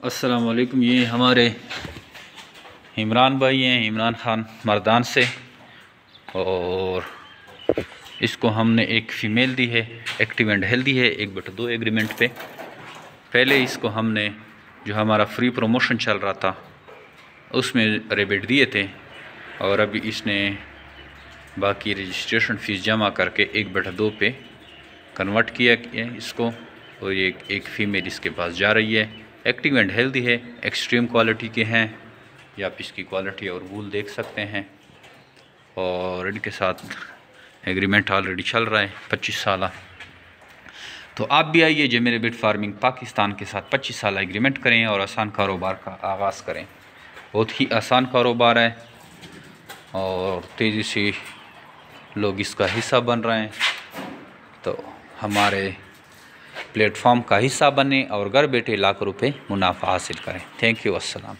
असलकुम ये हमारे इमरान भाई हैं, इमरान ख़ान मरदान से। और इसको हमने एक फ़ीमेल दी है एक्टिव एंड हेल्दी है, एक बट दो एग्रीमेंट पे। पहले इसको हमने जो हमारा फ्री प्रमोशन चल रहा था, उसमें रेबिट दिए थे। और अभी इसने बाकी रजिस्ट्रेशन फ़ीस जमा करके एक बटा दो पे कन्वर्ट किया इसको। और ये एक फ़ीमेल इसके पास जा रही है। एक्टिव एंड हेल्दी है, एक्सट्रीम क्वालिटी के हैं, या आप इसकी क्वालिटी और वूल देख सकते हैं। और इनके साथ एग्रीमेंट ऑलरेडी चल रहा है, पच्चीस साल। तो आप भी आइए जो मेरे बिट फ़ार्मिंग पाकिस्तान के साथ पच्चीस साल एग्रीमेंट करें और आसान कारोबार का आगाज़ करें। बहुत ही आसान कारोबार है और तेज़ी से लोग इसका हिस्सा बन रहे हैं। तो हमारे प्लेटफॉर्म का हिस्सा बने और घर बैठे लाख रुपए मुनाफा हासिल करें। थैंक यू, अस्सलाम।